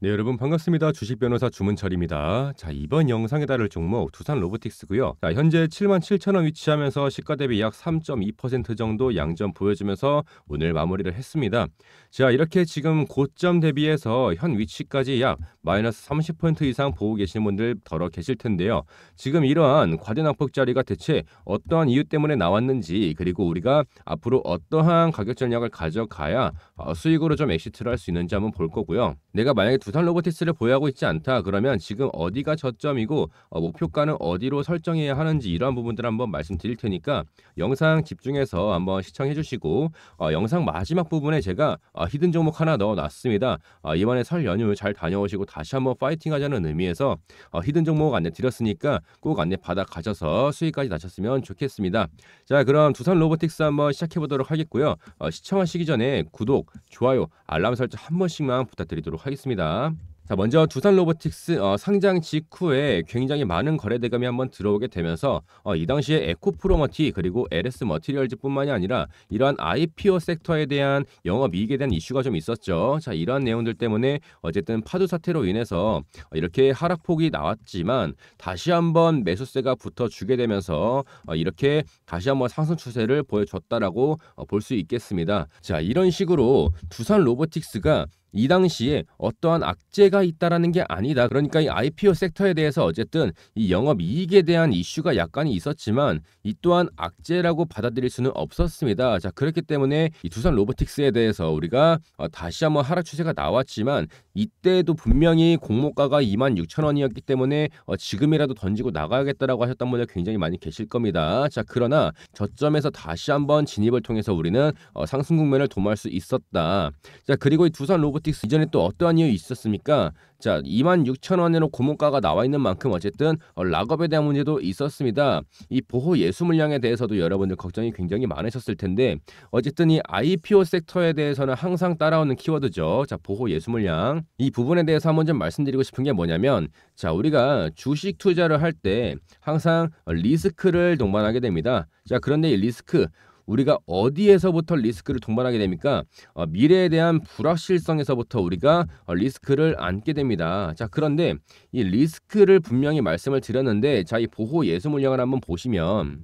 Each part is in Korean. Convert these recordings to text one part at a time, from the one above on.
네, 여러분 반갑습니다. 주식 변호사 주문철입니다. 자, 이번 영상에 다룰 종목 두산 로보틱스고요. 자, 현재 7만 7천 원 위치하면서 시가 대비 약 3.2% 정도 양전 보여주면서 오늘 마무리를 했습니다. 자, 이렇게 지금 고점 대비해서 현 위치까지 약 마이너스 30% 이상 보고 계시는 분들 더러 계실 텐데요. 지금 이러한 과대낙폭 자리가 대체 어떠한 이유 때문에 나왔는지 그리고 우리가 앞으로 어떠한 가격 전략을 가져가야 어, 수익으로 좀 exit를 할 수 있는지 한번 볼 거고요. 내가 만약에 두산 로보틱스를 보유하고 있지 않다 그러면 지금 어디가 저점이고 어, 목표가는 어디로 설정해야 하는지 이러한 부분들 한번 말씀드릴 테니까 영상 집중해서 한번 시청해 주시고 어, 영상 마지막 부분에 제가 어, hidden 종목 하나 넣어놨습니다. 어, 이번에 설 연휴 잘 다녀오시고 다시 한번 파이팅하자는 의미에서 어, hidden 종목 안내 드렸으니까 꼭 안내 받아 가셔서 수익까지 나셨으면 좋겠습니다. 자 그럼 두산 로보틱스 한번 시작해 보도록 하겠고요. 어, 시청하시기 전에 구독, 좋아요, 알람 설정 한 번씩만 부탁드리도록 하겠습니다. 자, 먼저 두산 로보틱스 어, 상장 직후에 굉장히 많은 거래 대금이 한번 들어오게 되면서 어, 이 당시에 에코프로머티 그리고 LS 머티리얼즈뿐만이 아니라 이러한 IPO sector에 대한 영업 이익에 대한 이슈가 좀 있었죠. 자, 이러한 내용들 때문에 어쨌든 파두 사태로 인해서 어, 이렇게 하락폭이 나왔지만 다시 한번 매수세가 붙어 주게 되면서 어, 이렇게 다시 한번 상승 추세를 보여줬다라고 어, 볼수 있겠습니다. 자, 이런 식으로 두산 로보틱스가 이 당시에 어떠한 악재가 있다라는 게 아니다. 그러니까 이 IPO 섹터에 대해서 어쨌든 이 영업 이익에 대한 이슈가 약간이 있었지만 이 또한 악재라고 받아들일 수는 없었습니다. 자 그렇기 때문에 이 두산 로보틱스에 대해서 우리가 어, 다시 한번 하락 추세가 나왔지만 이때도 분명히 공모가가 2만 6천 원이었기 때문에 어, 지금이라도 던지고 나가야겠다라고 하셨던 분들 굉장히 많이 계실 겁니다. 자 그러나 저점에서 다시 한번 진입을 통해서 우리는 어, 상승 국면을 도모할 수 있었다. 자 그리고 이 두산 로보 로보틱스 이전에 또 어떠한 이유 있었습니까? 자, 2만 6천 원으로 고물가가 나와 있는 만큼 어쨌든 어, 락업에 대한 문제도 있었습니다. 이 보호 예수 물량에 대해서도 여러분들 걱정이 굉장히 많으셨을 텐데 어쨌든 이 IPO sector에 대해서는 항상 따라오는 키워드죠. 자, 보호 예수 물량. 이 부분에 대해서 한번 좀 말씀드리고 싶은 게 뭐냐면 자, 우리가 주식 투자를 할 때 항상 리스크를 동반하게 됩니다. 자, 그런데 이 리스크 우리가 어디에서부터 리스크를 동반하게 됩니까? 어, 미래에 대한 불확실성에서부터 우리가 어, 리스크를 안게 됩니다. 자, 그런데 이 리스크를 분명히 말씀을 드렸는데 자, 이 보호 예수 물량을 한번 보시면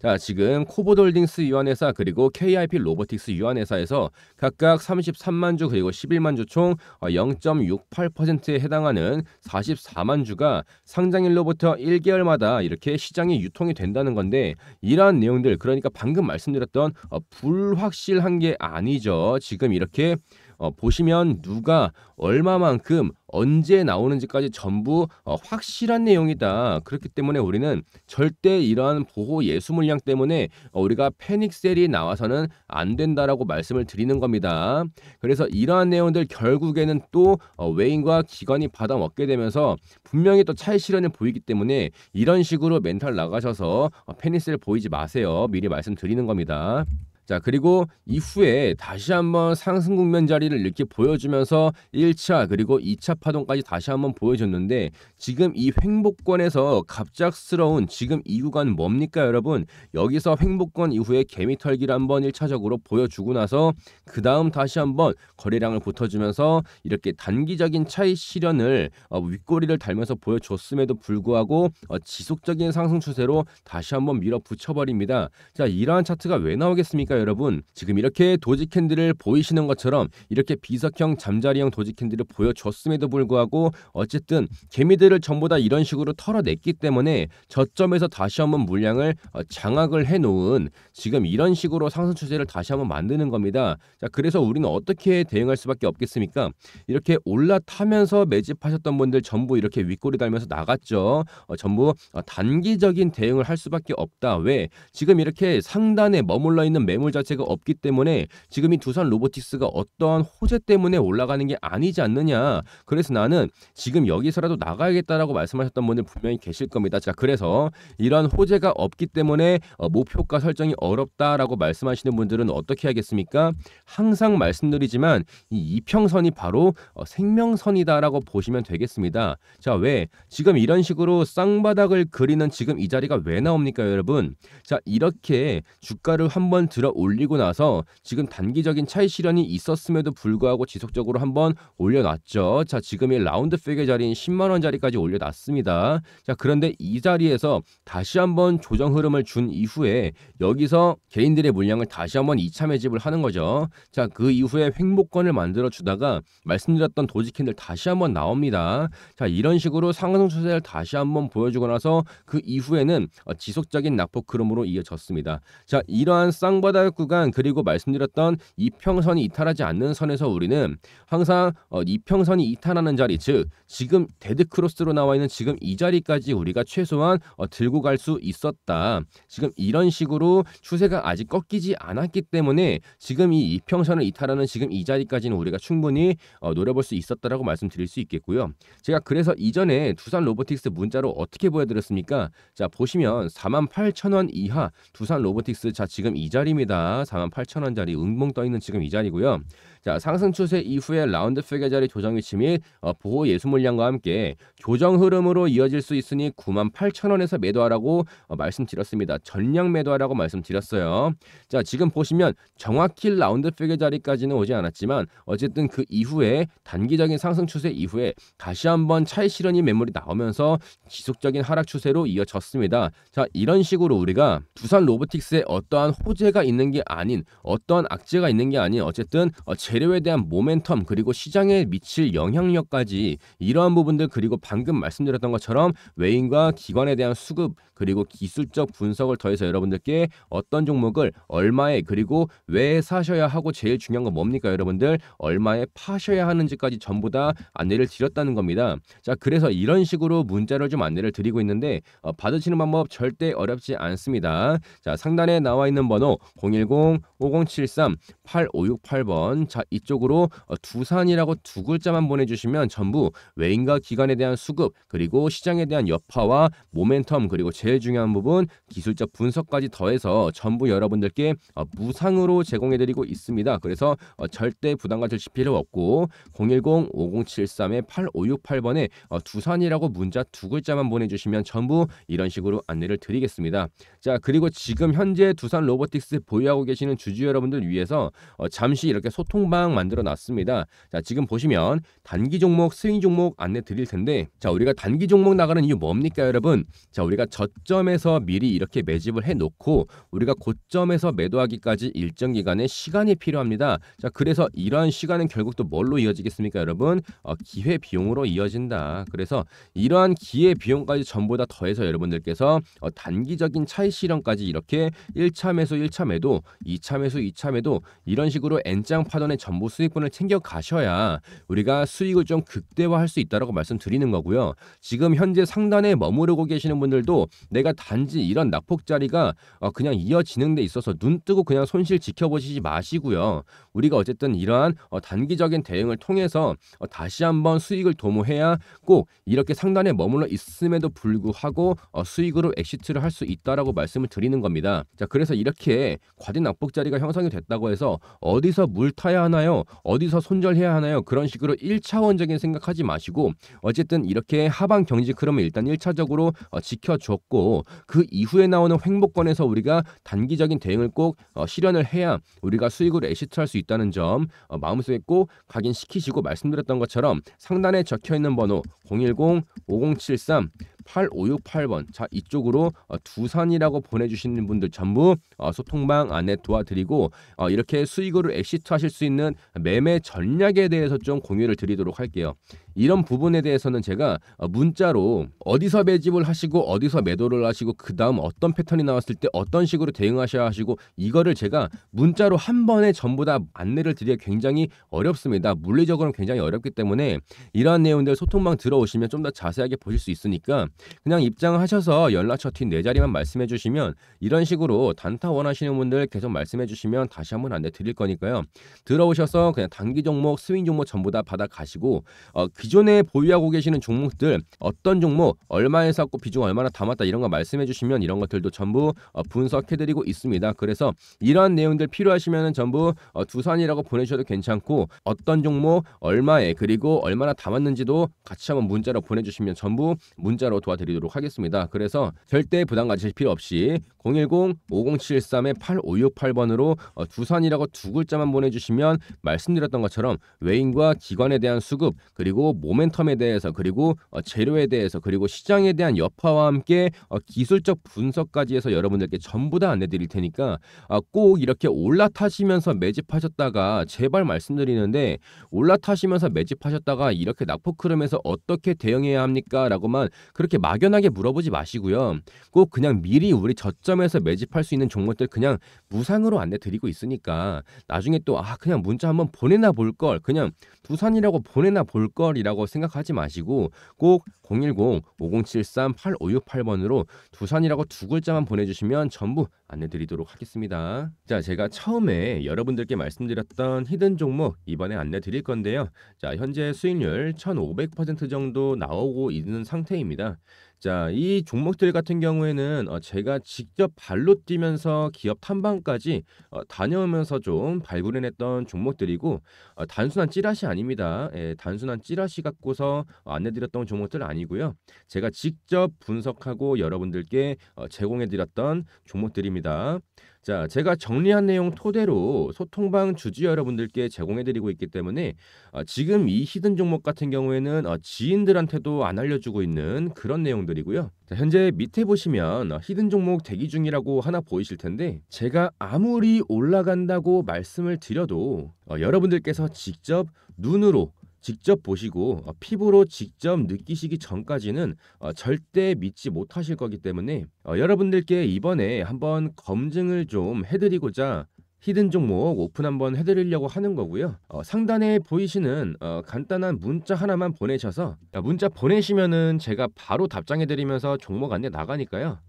자, 지금 코보드홀딩스 유한회사 그리고 KIP 로보틱스 유한회사에서 각각 33만 주 그리고 11만 주 총 0.68%에 해당하는 44만 주가 상장일로부터 1개월마다 이렇게 시장에 유통이 된다는 건데 이러한 내용들 그러니까 방금 말씀드렸던 어, 불확실한 게 아니죠. 지금 이렇게 어, 보시면 누가 얼마만큼 언제 나오는지까지 전부 어, 확실한 내용이다. 그렇기 때문에 우리는 절대 이러한 보호 예수 물량 때문에 어, 우리가 패닉셀이 나와서는 안 된다라고 말씀을 드리는 겁니다. 그래서 이러한 내용들 결국에는 또 어, 외인과 기관이 받아먹게 되면서 분명히 또 차이 실현을 보이기 때문에 이런 식으로 멘탈 나가셔서 어, 패닉셀 보이지 마세요. 미리 말씀드리는 겁니다. 자, 그리고 이후에 다시 한번 상승 국면 자리를 이렇게 보여주면서 1차 그리고 2차 파동까지 다시 한번 보여줬는데 지금 이 횡복권에서 갑작스러운 지금 이 구간 뭡니까 여러분? 여기서 횡복권 이후에 개미 털기를 한번 1차적으로 보여주고 나서 그 다음 다시 한번 거래량을 붙어주면서 이렇게 단기적인 차이 실현을 어, 윗꼬리를 달면서 보여줬음에도 불구하고 어, 지속적인 상승 추세로 다시 한번 밀어붙여버립니다. 자, 이러한 차트가 왜 나오겠습니까? 그러니까 여러분 지금 이렇게 도지 캔들을 보이시는 것처럼 이렇게 비석형 잠자리형 도지 캔들을 보여줬음에도 불구하고 어쨌든 개미들을 전부 다 이런 식으로 털어냈기 때문에 저점에서 다시 한번 물량을 어, 장악을 해놓은 지금 이런 식으로 상승 추세를 다시 한번 만드는 겁니다. 자 그래서 우리는 어떻게 대응할 수밖에 없겠습니까? 이렇게 올라타면서 매집하셨던 분들 전부 이렇게 윗꼬리 달면서 나갔죠. 어, 전부 어, 단기적인 대응을 할 수밖에 없다. 왜? 지금 이렇게 상단에 머물러 있는 매물 매물 자체가 없기 때문에 지금 이 두산 로보틱스가 어떠한 호재 때문에 올라가는 게 아니지 않느냐. 그래서 나는 지금 여기서라도 나가야겠다라고 말씀하셨던 분들 분명히 계실 겁니다. 자, 그래서 이런 호재가 없기 때문에 어, 목표가 설정이 어렵다라고 말씀하시는 분들은 어떻게 하겠습니까? 항상 말씀드리지만 이 이평선이 바로 어, 생명선이다라고 보시면 되겠습니다. 자, 왜 지금 이런 식으로 쌍바닥을 그리는 지금 이 자리가 왜 나옵니까, 여러분? 자, 이렇게 주가를 한번 들어 올리고 나서 지금 단기적인 차익 실현이 있었음에도 불구하고 지속적으로 한번 올려놨죠. 자, 지금 이 라운드 피겨 자리인 10만 원 자리까지 올려놨습니다. 자, 그런데 이 자리에서 다시 한번 조정 흐름을 준 이후에 여기서 개인들의 물량을 다시 한번 2차 매집을 하는 거죠. 자, 그 이후에 횡보권을 만들어 주다가 말씀드렸던 doji candle 다시 한번 나옵니다. 자, 이런 식으로 상승 추세를 다시 한번 보여주고 나서 그 이후에는 어, 지속적인 낙폭 흐름으로 이어졌습니다. 자, 이러한 쌍바닥 구간 그리고 말씀드렸던 이평선이 이탈하지 않는 선에서 우리는 항상 어, 이평선이 이탈하는 자리, 즉 지금 dead cross로 나와 있는 지금 이 자리까지 우리가 최소한 어, 들고 갈 수 있었다. 지금 이런 식으로 추세가 아직 꺾이지 않았기 때문에 지금 이 이평선을 이탈하는 지금 이 자리까지는 우리가 충분히 어, 노려볼 수 있었다라고 말씀드릴 수 있겠고요. 제가 그래서 이전에 두산 로보틱스 문자로 어떻게 보여드렸습니까? 자 보시면 48,000원 이하 두산 로보틱스 자 지금 이 자리입니다. 48,000원짜리 음봉 떠 있는 지금 이 자리고요. 자 상승 추세 이후에 round figure 자리 조정 위치 및 어, 보호 예수 물량과 함께 조정 흐름으로 이어질 수 있으니 98,000원에서 매도하라고 어, 말씀드렸습니다. 전량 매도하라고 말씀드렸어요. 자 지금 보시면 정확히 라운드 피겨 자리까지는 오지 않았지만 어쨌든 그 이후에 단기적인 상승 추세 이후에 다시 한번 차익 실현이 매물이 나오면서 지속적인 하락 추세로 이어졌습니다. 자 이런 식으로 우리가 두산 로보틱스에 어떠한 호재가 있는 게 아닌 어떠한 악재가 있는 게 아닌 어쨌든 어, 재료에 대한 모멘텀 그리고 시장에 미칠 영향력까지 이러한 부분들 그리고 방금 말씀드렸던 것처럼 외인과 기관에 대한 수급 그리고 기술적 분석을 더해서 여러분들께 어떤 종목을 얼마에 그리고 왜 사셔야 하고 제일 중요한 건 뭡니까 여러분들 얼마에 파셔야 하는지까지 전부 다 안내를 드렸다는 겁니다. 자 그래서 이런 식으로 문자를 좀 안내를 드리고 있는데 어, 받으시는 방법 절대 어렵지 않습니다. 자 상단에 나와 있는 번호 010-5073-8568번 자 이쪽으로 어, 두산이라고 두 글자만 보내주시면 전부 외인과 기관에 대한 수급 그리고 시장에 대한 여파와 모멘텀 그리고 제일 중요한 부분 기술적 분석까지 더해서 전부 여러분들께 어, 무상으로 제공해드리고 있습니다. 그래서 어, 절대 부담 가질 필요 없고 010-5073-8568번에 어, 두산이라고 문자 두 글자만 보내주시면 전부 이런 식으로 안내를 드리겠습니다. 자 그리고 지금 현재 두산 로보틱스 보유하고 계시는 주주 여러분들 위해서 어, 잠시 이렇게 소통 방 만들어 놨습니다. 자 지금 보시면 단기 종목 스윙 종목 안내 드릴 텐데 자 우리가 단기 종목 나가는 이유 뭡니까 여러분? 자 우리가 저점에서 미리 이렇게 매집을 해 놓고 우리가 고점에서 매도하기까지 일정 기간의 시간이 필요합니다. 자 그래서 이러한 시간은 결국 또 뭘로 이어지겠습니까 여러분? 어, 기회 비용으로 이어진다. 그래서 이러한 기회 비용까지 전부 다 더해서 여러분들께서 어, 단기적인 차익 실현까지 이렇게 1차 매수 1차 매도 2차 매수 2차 매도 이런 식으로 N장 파동의 전부 수익분을 챙겨 가셔야 우리가 수익을 좀 극대화할 수 있다라고 말씀드리는 거고요. 지금 현재 상단에 머무르고 계시는 분들도 내가 단지 이런 낙폭 자리가 어, 그냥 이어지는 데 있어서 눈 뜨고 그냥 손실 지켜보시지 마시고요. 우리가 어쨌든 이러한 어, 단기적인 대응을 통해서 어, 다시 한번 수익을 도모해야 꼭 이렇게 상단에 머물러 있음에도 불구하고 어, 수익으로 exit를 할 수 있다라고 말씀을 드리는 겁니다. 자, 그래서 이렇게 과대 낙폭 자리가 형성이 됐다고 해서 어디서 물 타야 하나요? 어디서 손절해야 하나요? 그런 식으로 1차원적인 생각하지 마시고 어쨌든 이렇게 하방 경직 흐름을 일단 1차적으로 어, 지켜줬고 그 이후에 나오는 횡보권에서 우리가 단기적인 대응을 꼭 어, 실현을 해야 우리가 수익으로 exit할 수 있다는 점 어, 마음속에 꼭 각인시키시고 말씀드렸던 것처럼 상단에 적혀 있는 번호 010 5073 8568번 자 이쪽으로 어, 두산이라고 보내주시는 분들 전부 어, 소통방 안내 도와드리고 어, 이렇게 수익으로 exit 하실 수 있는 매매 전략에 대해서 좀 공유를 드리도록 할게요. 이런 부분에 대해서는 제가 어, 문자로 어디서 매집을 하시고 어디서 매도를 하시고 그 다음 어떤 패턴이 나왔을 때 어떤 식으로 대응하셔야 하시고 이거를 제가 문자로 한 번에 전부 다 안내를 드리기 굉장히 어렵습니다. 물리적으로는 굉장히 어렵기 때문에 이러한 내용들 소통방 들어오시면 좀 더 자세하게 보실 수 있으니까 그냥 입장하셔서 연락처 뒷네 자리만 말씀해 주시면 이런 식으로 단타 원하시는 분들 계속 말씀해 주시면 다시 한번 안내 드릴 거니까요. 들어오셔서 그냥 단기 종목, 스윙 종목 전부 다 받아 가시고 어, 그 기존에 보유하고 계시는 종목들 어떤 종목 얼마에 샀고 비중 얼마나 담았다 이런 거 말씀해 주시면 이런 것들도 전부 어, 분석해 드리고 있습니다. 그래서 이러한 내용들 필요하시면 전부 어, 두산이라고 보내셔도 괜찮고 어떤 종목 얼마에 그리고 얼마나 담았는지도 같이 한번 문자로 보내주시면 전부 문자로 도와드리도록 하겠습니다. 그래서 절대 부담 가지실 필요 없이 010-5073-8568번으로 어, 두산이라고 두 글자만 보내주시면 말씀드렸던 것처럼 외인과 기관에 대한 수급 그리고 모멘텀에 대해서 그리고 어, 재료에 대해서 그리고 시장에 대한 여파와 함께 어, 기술적 분석까지 해서 여러분들께 전부 다 안내드릴 테니까 아, 꼭 이렇게 올라타시면서 매집하셨다가 제발 말씀드리는데 올라타시면서 매집하셨다가 이렇게 낙폭 흐름에서 어떻게 대응해야 합니까? 라고만 그렇게 막연하게 물어보지 마시고요. 꼭 그냥 미리 우리 저점에서 매집할 수 있는 종목들 그냥 무상으로 안내 드리고 있으니까 나중에 또 아 그냥 문자 한번 보내나 볼 걸 그냥 두산이라고 보내나 볼걸 이라고 생각하지 마시고 꼭 010-5073-8568번으로 두산이라고 두 글자만 보내주시면 전부 안내드리도록 하겠습니다. 자, 제가 처음에 여러분들께 말씀드렸던 히든 종목 이번에 안내드릴 건데요. 자, 현재 수익률 1,500% 정도 나오고 있는 상태입니다. 자, 이 종목들 같은 경우에는 어, 제가 직접 발로 뛰면서 기업 탐방까지 어, 다녀오면서 좀 발굴해냈던 종목들이고 어, 단순한 찌라시 아닙니다. 예, 단순한 찌라시 갖고서 안내드렸던 종목들 아니고요. 제가 직접 분석하고 여러분들께 어, 제공해드렸던 종목들입니다. 자, 제가 정리한 내용 토대로 소통방 주주 여러분들께 제공해드리고 있기 때문에 어, 지금 이 hidden 종목 같은 경우에는 어, 지인들한테도 안 알려주고 있는 그런 내용들이고요. 자, 현재 밑에 보시면 어, hidden 종목 대기 중이라고 하나 보이실 텐데 제가 아무리 올라간다고 말씀을 드려도 어, 여러분들께서 직접 눈으로 직접 보시고 어, 피부로 직접 느끼시기 전까지는 어, 절대 믿지 못하실 거기 때문에 어, 여러분들께 이번에 한번 검증을 좀 해드리고자 hidden 종목 오픈 한번 해드리려고 하는 거고요. 어, 상단에 보이시는 어, 간단한 문자 하나만 보내셔서 어, 문자 보내시면은 제가 바로 답장해드리면서 종목 안내 나가니까요.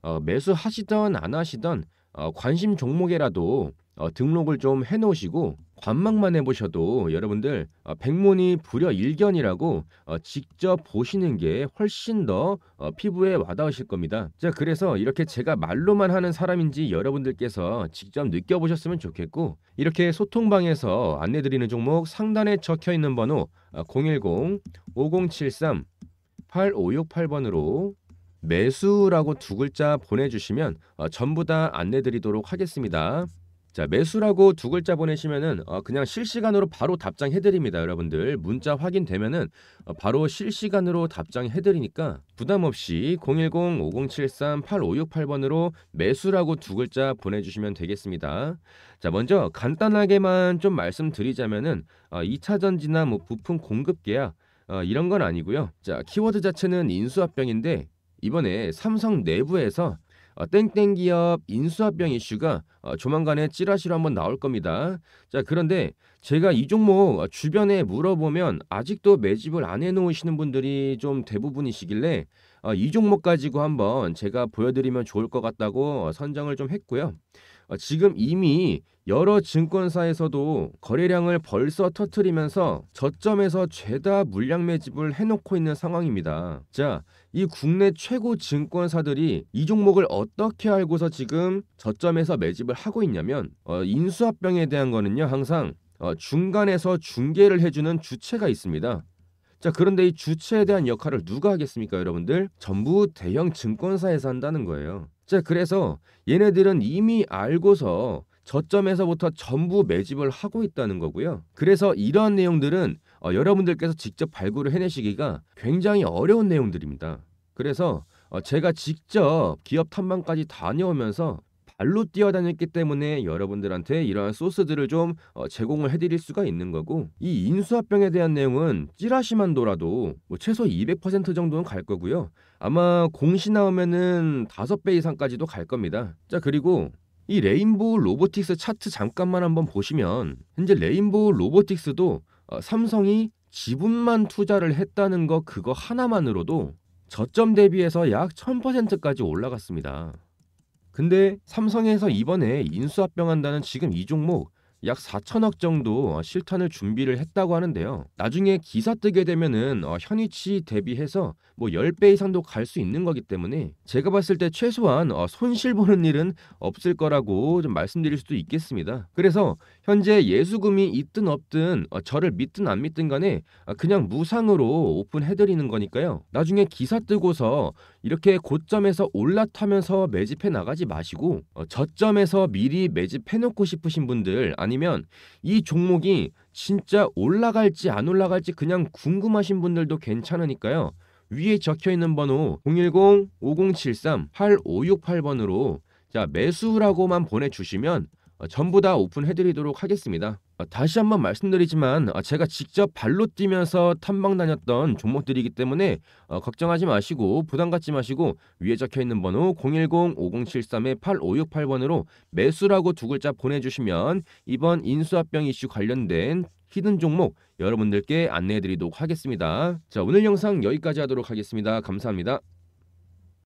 어, 매수하시던 안 하시던 어, 관심 종목에라도 어, 등록을 좀 해놓으시고 관망만 해보셔도 여러분들 어, 백문이 불여 일견이라고 어, 직접 보시는 게 훨씬 더 어, 피부에 와닿으실 겁니다. 자 그래서 이렇게 제가 말로만 하는 사람인지 여러분들께서 직접 느껴보셨으면 좋겠고 이렇게 소통방에서 안내드리는 종목 상단에 적혀 있는 번호 010-5073-8568번으로 매수라고 두 글자 보내주시면 어, 전부 다 안내드리도록 하겠습니다. 자 매수라고 두 글자 보내시면은 어, 그냥 실시간으로 바로 답장해드립니다 여러분들. 문자 확인되면은 어, 바로 실시간으로 답장해드리니까 부담 없이 010-5073-8568번으로 매수라고 두 글자 보내주시면 되겠습니다. 자 먼저 간단하게만 좀 말씀드리자면은 어, 2차 전지나 뭐 부품 공급 계약 어, 이런 건 아니고요. 자 키워드 자체는 인수합병인데 이번에 삼성 내부에서 어, 땡땡 기업 인수합병 이슈가 어, 조만간에 찌라시로 한번 나올 겁니다. 자 그런데 제가 이 종목 어, 주변에 물어보면 아직도 매집을 안 해놓으시는 분들이 좀 대부분이시길래 어, 이 종목 가지고 한번 제가 보여드리면 좋을 것 같다고 어, 선정을 좀 했고요. 어, 지금 이미 여러 증권사에서도 거래량을 벌써 터트리면서 저점에서 죄다 물량 매집을 해놓고 있는 상황입니다. 자, 이 국내 최고 증권사들이 이 종목을 어떻게 알고서 지금 저점에서 매집을 하고 있냐면 어, 인수합병에 대한 거는요 항상 어, 중간에서 중개를 해주는 주체가 있습니다. 자 그런데 이 주체에 대한 역할을 누가 하겠습니까 여러분들? 전부 대형 증권사에서 한다는 거예요. 자 그래서 얘네들은 이미 알고서 저점에서부터 전부 매집을 하고 있다는 거고요. 그래서 이러한 내용들은 어, 여러분들께서 직접 발굴을 해내시기가 굉장히 어려운 내용들입니다. 그래서 어, 제가 직접 기업 탐방까지 다녀오면서 발로 뛰어다녔기 때문에 여러분들한테 이러한 소스들을 좀 어, 제공을 해드릴 수가 있는 거고 이 인수합병에 대한 내용은 찌라시만 돌아도 뭐 최소 200% 정도는 갈 거고요. 아마 공시 나오면은 다섯 배 이상까지도 갈 겁니다. 자 그리고 이 레인보우 로보틱스 차트 잠깐만 한번 보시면 현재 레인보우 로보틱스도 어, 삼성이 지분만 투자를 했다는 거 그거 하나만으로도 저점 대비해서 약 1000%까지 올라갔습니다. 근데 삼성에서 이번에 인수합병한다는 지금 이 종목 약 4천억 정도 어, 실탄을 준비를 했다고 하는데요. 나중에 기사 뜨게 되면은 어, 현위치 대비해서 뭐 10배 이상도 갈 수 있는 거기 때문에 제가 봤을 때 최소한 어, 손실 보는 일은 없을 거라고 좀 말씀드릴 수도 있겠습니다. 그래서 현재 예수금이 있든 없든 어, 저를 믿든 안 믿든 간에 어, 그냥 무상으로 오픈해 드리는 거니까요. 나중에 기사 뜨고서 이렇게 고점에서 올라타면서 매집해 나가지 마시고 어, 저점에서 미리 매집해 놓고 싶으신 분들 아니면 이 종목이 진짜 올라갈지 안 올라갈지 그냥 궁금하신 분들도 괜찮으니까요. 위에 적혀 있는 번호 010-5073-8568번으로 자 매수라고만 보내주시면 어, 전부 다 오픈해드리도록 하겠습니다. 어, 다시 한번 말씀드리지만 어, 제가 직접 발로 뛰면서 탐방 다녔던 종목들이기 때문에 어, 걱정하지 마시고 부담 갖지 마시고 위에 적혀 있는 번호 010-5073-8568번으로 매수라고 두 글자 보내주시면 이번 인수합병 이슈 관련된 히든 종목 여러분들께 안내해드리도록 하겠습니다. 자 오늘 영상 여기까지 하도록 하겠습니다. 감사합니다.